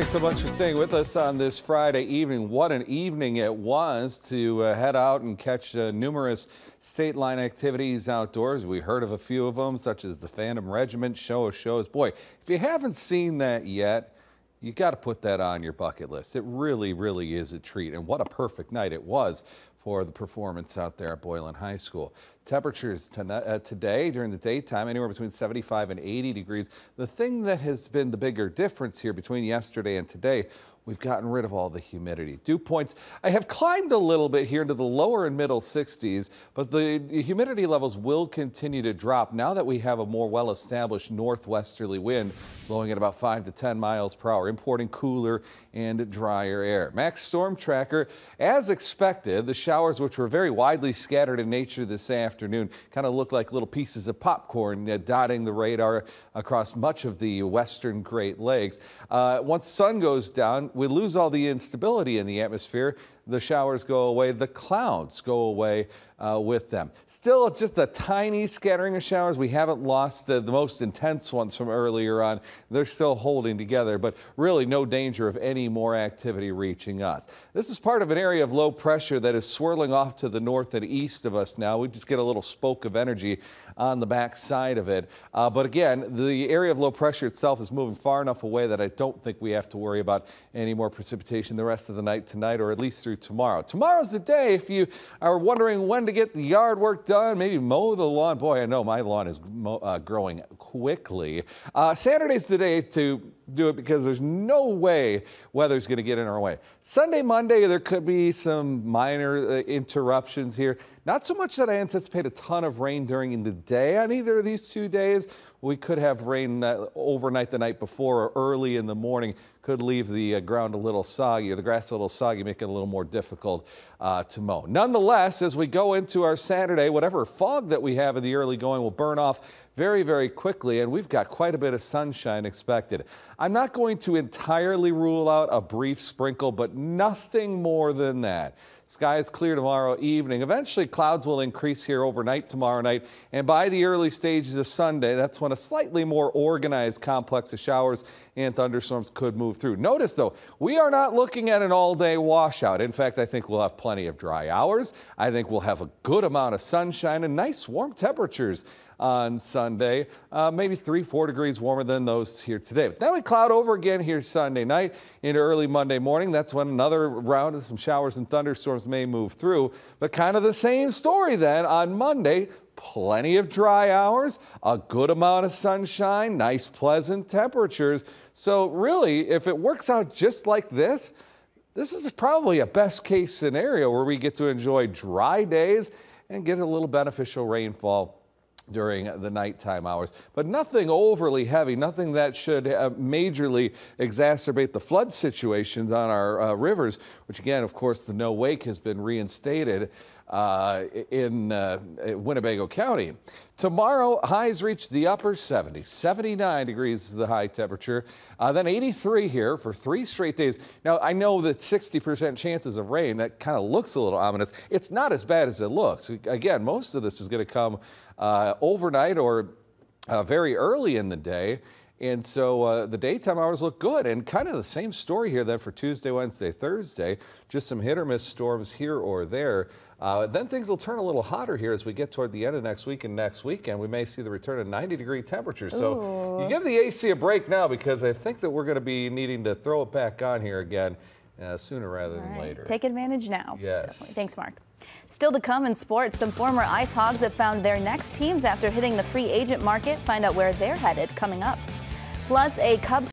Thanks so much for staying with us on this Friday evening. What an evening it was to uh, head out and catch uh, numerous state line activities outdoors. We heard of a few of them, such as the Phantom Regiment Show of Shows. Boy, if you haven't seen that yet, you got to put that on your bucket list. It really, really is a treat. And what a perfect night it was for the performance out there at Boylan High School. Temperatures tonight, uh, today during the daytime anywhere between 75 and 80 degrees. The thing that has been the bigger difference here between yesterday and today we've gotten rid of all the humidity. Dew points, I have climbed a little bit here into the lower and middle 60s, but the humidity levels will continue to drop now that we have a more well-established northwesterly wind blowing at about 5 to 10 miles per hour, importing cooler and drier air. Max Storm Tracker, as expected, the showers, which were very widely scattered in nature this afternoon, kind of look like little pieces of popcorn uh, dotting the radar across much of the western Great Lakes. Uh, once sun goes down, we lose all the instability in the atmosphere the showers go away, the clouds go away uh, with them. Still just a tiny scattering of showers. We haven't lost uh, the most intense ones from earlier on. They're still holding together, but really no danger of any more activity reaching us. This is part of an area of low pressure that is swirling off to the north and east of us now. We just get a little spoke of energy on the back side of it. Uh, but again, the area of low pressure itself is moving far enough away that I don't think we have to worry about any more precipitation the rest of the night tonight or at least through tomorrow. Tomorrow's the day if you are wondering when to get the yard work done, maybe mow the lawn. Boy, I know my lawn is uh, growing quickly. Uh, Saturday's the day to do it because there's no way weather's going to get in our way. Sunday, Monday, there could be some minor uh, interruptions here. Not so much that I anticipate a ton of rain during the day on either of these two days. We could have rain uh, overnight the night before or early in the morning. Could leave the uh, ground a little soggy or the grass a little soggy, make it a little more difficult uh, to mow. Nonetheless, as we go into our Saturday, whatever fog that we have in the early going will burn off very, very quickly, and we've got quite a bit of sunshine expected. I'm not going to entirely rule out a brief sprinkle, but nothing more than that. Skies clear tomorrow evening. Eventually, clouds will increase here overnight tomorrow night, and by the early stages of Sunday, that's when a slightly more organized complex of showers and thunderstorms could move through. Notice, though, we are not looking at an all-day washout. In fact, I think we'll have plenty of dry hours. I think we'll have a good amount of sunshine and nice warm temperatures on Sunday, uh, maybe three, four degrees warmer than those here today. But then we cloud over again here Sunday night into early Monday morning. That's when another round of some showers and thunderstorms may move through. But kind of the same story then on Monday plenty of dry hours, a good amount of sunshine, nice pleasant temperatures. So really, if it works out just like this, this is probably a best case scenario where we get to enjoy dry days and get a little beneficial rainfall during the nighttime hours, but nothing overly heavy, nothing that should uh, majorly exacerbate the flood situations on our uh, rivers, which again, of course, the no wake has been reinstated uh, in uh, Winnebago County. Tomorrow, highs reach the upper 70s. 79 degrees is the high temperature. Uh, then 83 here for three straight days. Now, I know that 60% chances of rain, that kind of looks a little ominous. It's not as bad as it looks. Again, most of this is going to come uh, overnight or uh, very early in the day. And so uh, the daytime hours look good and kind of the same story here then for Tuesday, Wednesday, Thursday, just some hit or miss storms here or there. Uh, then things will turn a little hotter here as we get toward the end of next week and next weekend. We may see the return of 90 degree temperatures. So Ooh. you give the AC a break now because I think that we're going to be needing to throw it back on here again uh, sooner rather than later. Take advantage now. Yes. Definitely. Thanks, Mark. Still to come in sports, some former IceHogs have found their next teams after hitting the free agent market. Find out where they're headed coming up. Plus, a Cubs